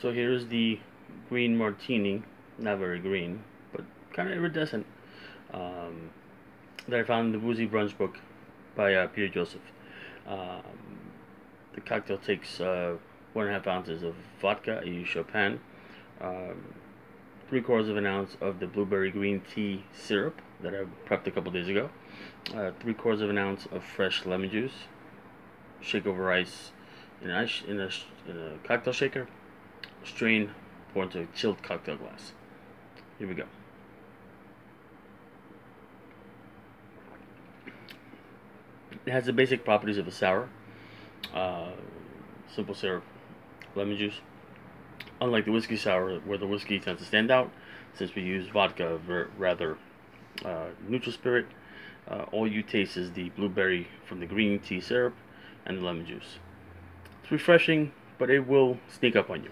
So here's the green martini, not very green, but kind of iridescent, um, that I found in the Boozy Brunch book by uh, Peter Joseph. Um, the cocktail takes uh, one and a half ounces of vodka, I use Chopin, um, three quarters of an ounce of the blueberry green tea syrup that I prepped a couple days ago, uh, three quarters of an ounce of fresh lemon juice, shake over ice in a, in a, in a cocktail shaker, strain, pour into a chilled cocktail glass. Here we go. It has the basic properties of a sour, uh, simple syrup, lemon juice. Unlike the whiskey sour, where the whiskey tends to stand out, since we use vodka, rather uh, neutral spirit, uh, all you taste is the blueberry from the green tea syrup and the lemon juice. It's refreshing, but it will sneak up on you.